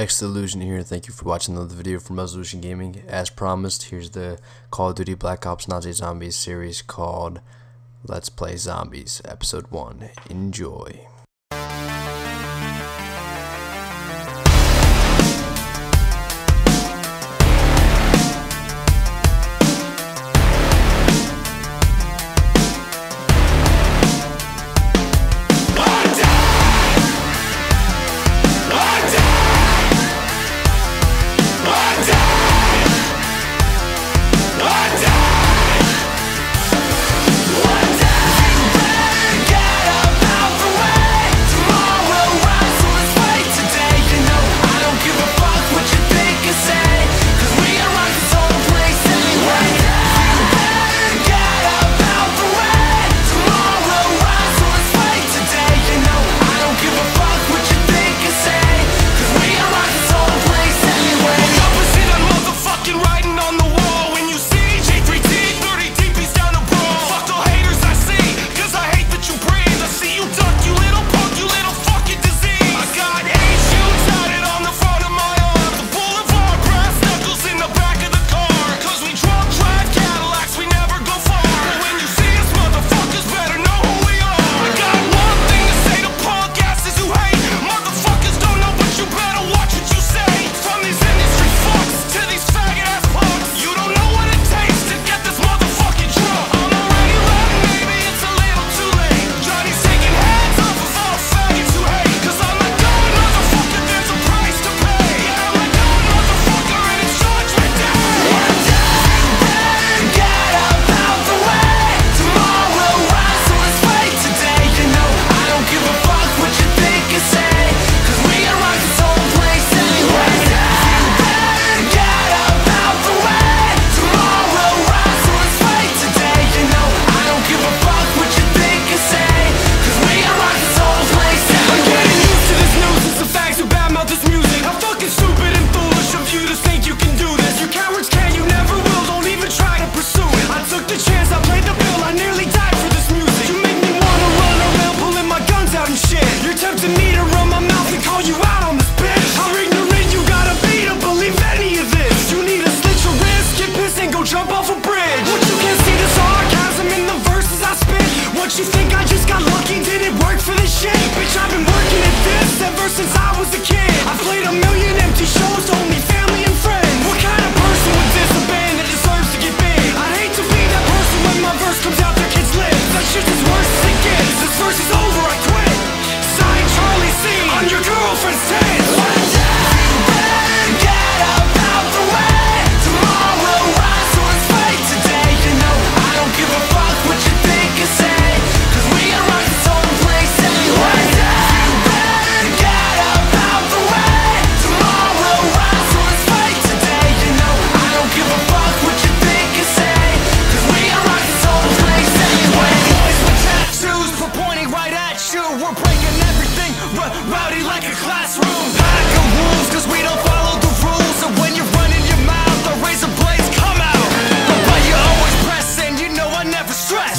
X Illusion here. Thank you for watching another video from Resolution Gaming. As promised, here's the Call of Duty Black Ops Nazi Zombies series called Let's Play Zombies, Episode 1. Enjoy.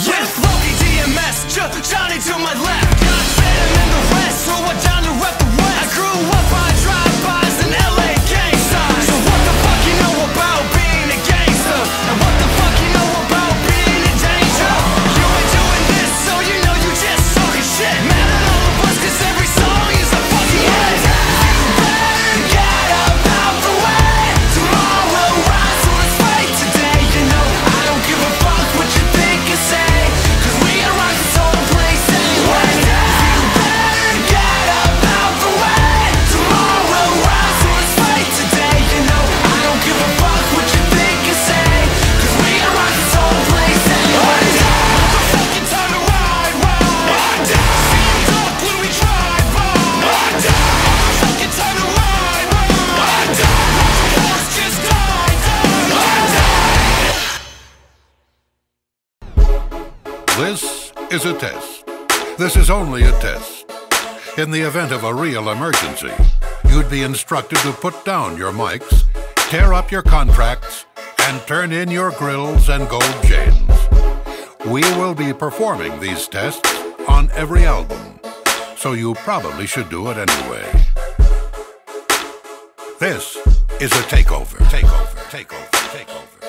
This is a test. This is only a test. In the event of a real emergency, you'd be instructed to put down your mics, tear up your contracts, and turn in your grills and gold chains. We will be performing these tests on every album, so you probably should do it anyway. This is a takeover. Takeover. Takeover. Takeover.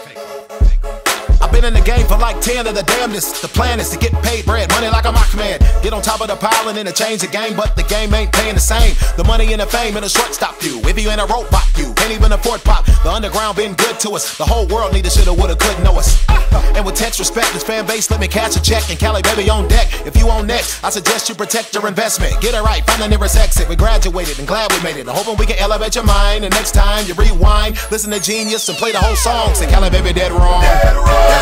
I've been in the game for like 10 of the damnedest. The plan is to get paid bread, money like a mock man. Get on top of the pile and then to change the game, but the game ain't paying the same. The money and the fame and the shortstop view. If you ain't a robot, you can't even afford pop. The underground been good to us. The whole world needed shoulda, woulda, couldn't know us. And with text respect, this fan base, let me catch a check. And Kali baby on deck. If you on next, I suggest you protect your investment. Get it right, find the nearest exit. We graduated and glad we made it. I'm hoping we can elevate your mind. And next time you rewind, listen to Genius and play the whole song. Say Kali baby dead wrong. Dead wrong.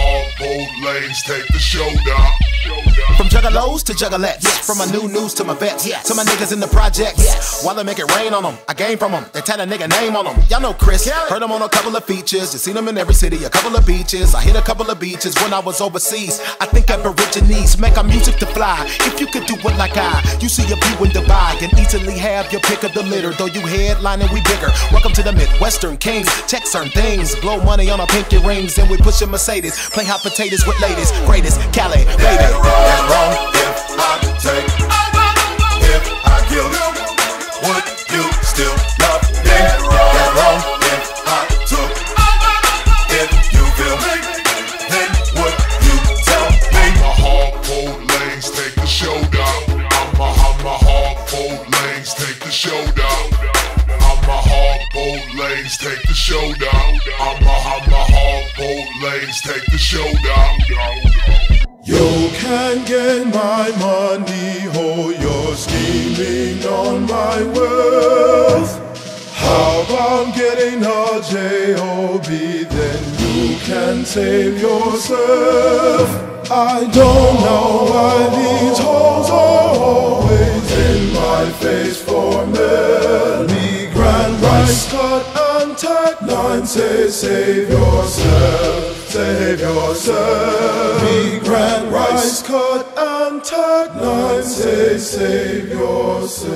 I'm a hard-boiled legs, take the showdown. I'm a hard-boiled legs, take the showdown. I'm a, I'm a hard-boiled legs, take the showdown. From juggalos to juggalettes, from my new news to my vets, to my niggas in the projects. While I make it rain on them, I gain from them. They tat a nigga name on them. Y'all know Krizz, heard him on a couple of features. You seen him in every city, a couple of beaches. I hit a couple of beaches when I was overseas. I think Aborigines make our music to fly. If you could do it like I, you see a view in Dubai and easily have your pick of the litter. Though you headline headlining, we bigger. Welcome to the Midwestern Kings. Check certain things, blow money on our pinky rings, and we push a Mercedes. Play hot potatoes with ladies, greatest Kali, baby. Wrong. If I take, if I kill, would you still legs, take the showdown. You can get my money, oh, you're scheming on my wealth. How about getting a job, then you can save yourself. I don't know why these hoes are always in my face for me. Grand rice cut and tag line say save yourself, save yourself. Me grand rice cut and tag line say save yourself.